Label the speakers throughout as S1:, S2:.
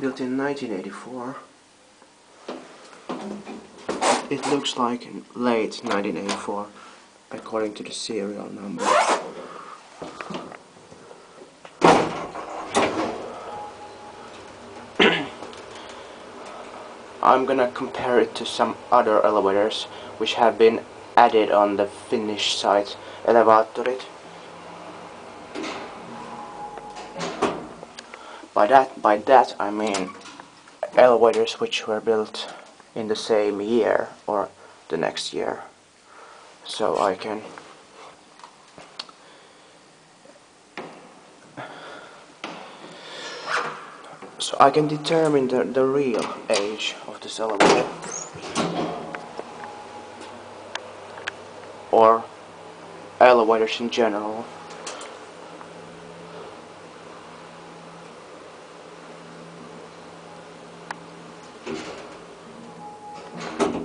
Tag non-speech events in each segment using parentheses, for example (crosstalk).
S1: built in 1984. It looks like late 1984 according to the serial number. (coughs) I'm gonna compare it to some other elevators which have been added on the Finnish site Elevatorit. By that, by that I mean elevators which were built in the same year or the next year. So I can so I can determine the, the real age of this elevator. Or elevators in general.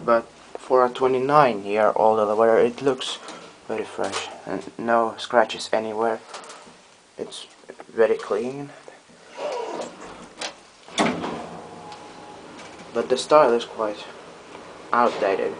S1: But for a 29 year old elevator it looks very fresh and no scratches anywhere. It's very clean. but the style is quite outdated.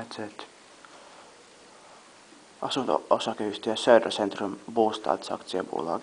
S1: That's it. Asunto-osakeyhtiö Södra Centrum Bostadsaktiebolag.